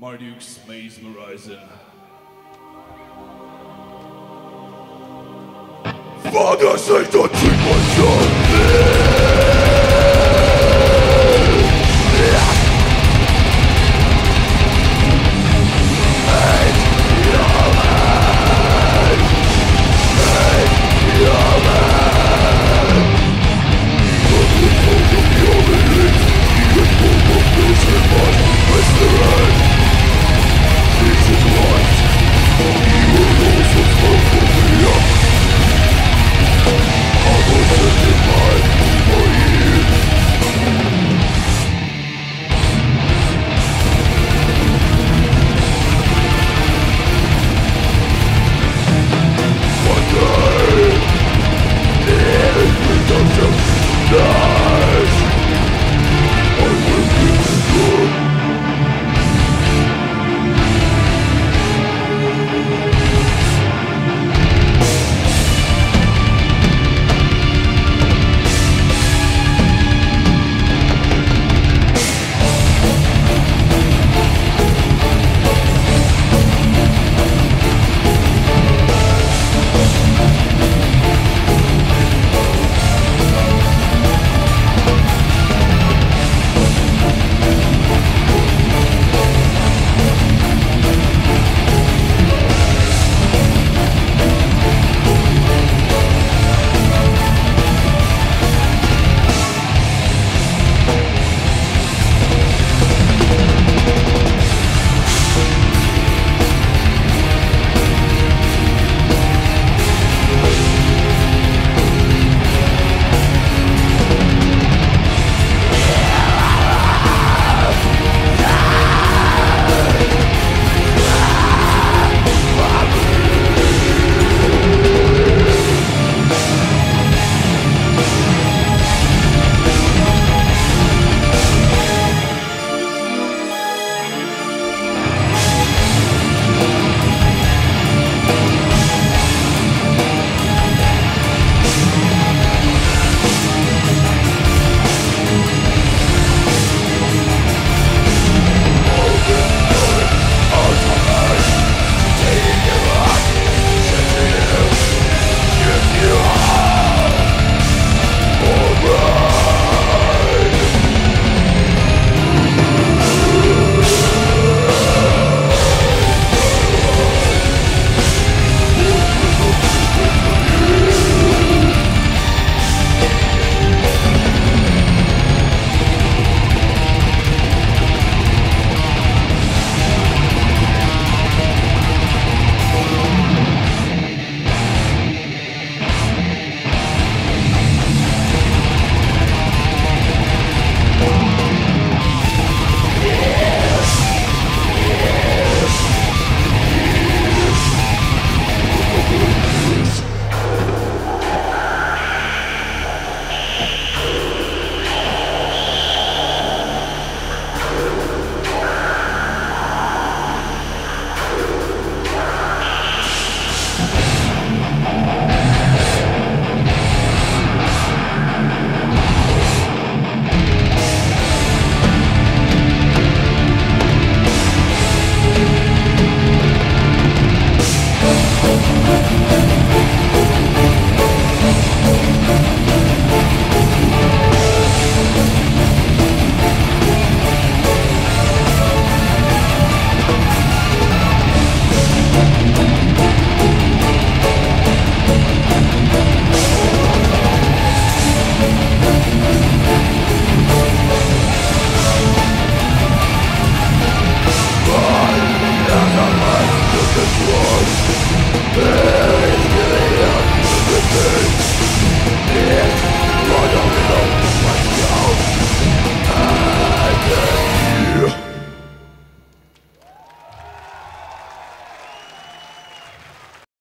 Marduk's Maze Horizon. Father, say don't